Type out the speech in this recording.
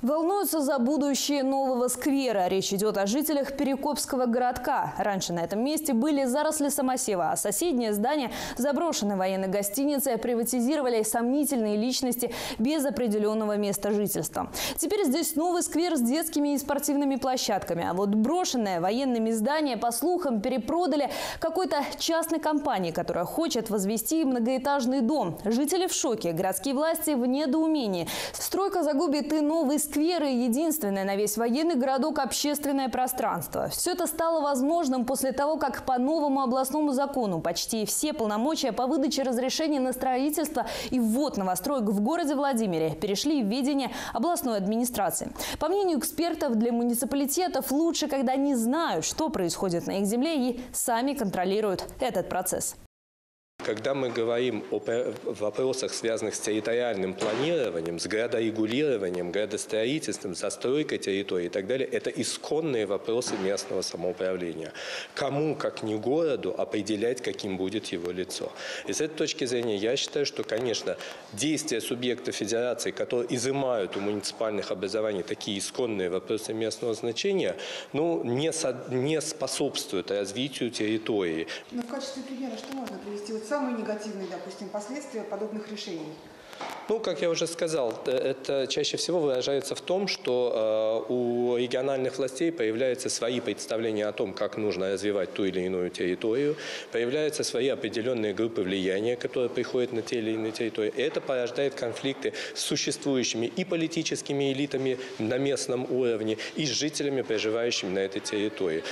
Волнуются за будущее нового сквера. Речь идет о жителях Перекопского городка. Раньше на этом месте были заросли самосева, а соседнее здание заброшенной военной гостиницы приватизировали сомнительные личности без определенного места жительства. Теперь здесь новый сквер с детскими и спортивными площадками. А вот брошенное военными здание, по слухам, перепродали какой-то частной компании, которая хочет возвести многоэтажный дом. Жители в шоке, городские власти в недоумении. Стройка загубит и новый скверы – единственное на весь военный городок общественное пространство. Все это стало возможным после того, как по новому областному закону почти все полномочия по выдаче разрешения на строительство и ввод новостроек в городе Владимире перешли в ведение областной администрации. По мнению экспертов, для муниципалитетов лучше, когда они знают, что происходит на их земле и сами контролируют этот процесс. Когда мы говорим о вопросах, связанных с территориальным планированием, с градорегулированием, градостроительством, застройкой территории и так далее, это исконные вопросы местного самоуправления. Кому, как не городу, определять, каким будет его лицо. И с этой точки зрения я считаю, что, конечно, действия субъекта федерации, которые изымают у муниципальных образований такие исконные вопросы местного значения, ну, не, со, не способствуют развитию территории. Но в качестве примера что можно привести? Вот самые негативные, допустим, последствия подобных решений? Ну, как я уже сказал, э, это чаще всего выражается в том, что э, у региональных властей появляются свои представления о том, как нужно развивать ту или иную территорию, появляются свои определенные группы влияния, которые приходят на те или иные территории. Это порождает конфликты с существующими и политическими элитами на местном уровне, и с жителями, проживающими на этой территории.